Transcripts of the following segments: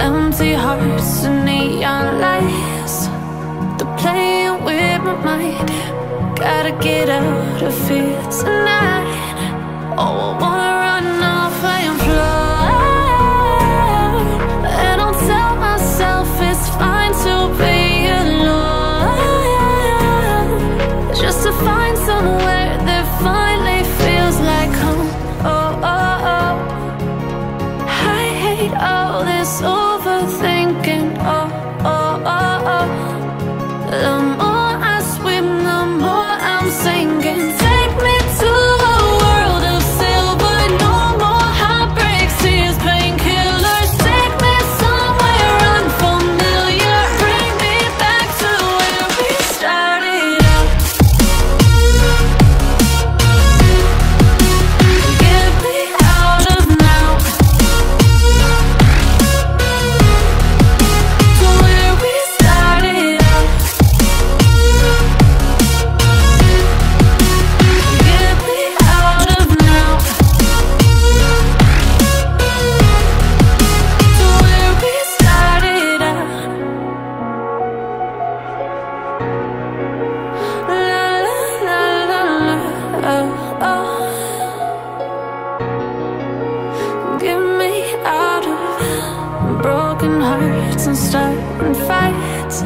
Empty hearts and neon lights. They're playing with my mind. Gotta get out of here tonight. Oh, I wanna oh. Get me out of broken hearts and starting fights,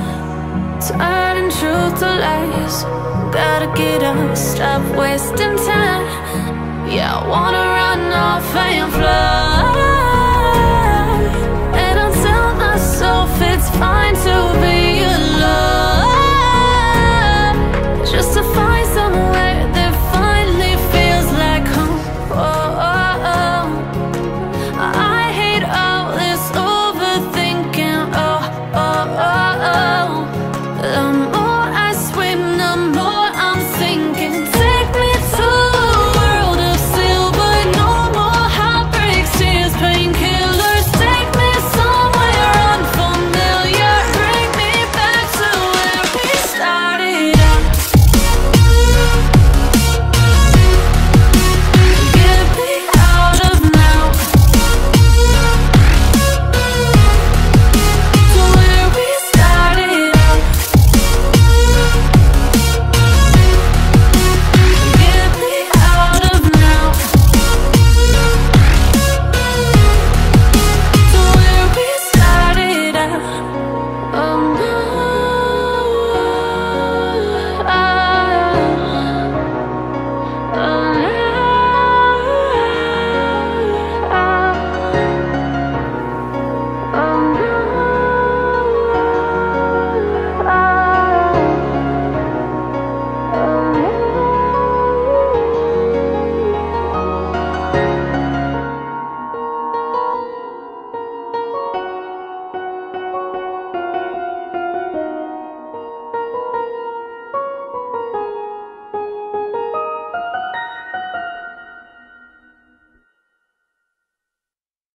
turning truth to lies. Gotta get up, stop wasting time. Yeah, I wanna run off and fly.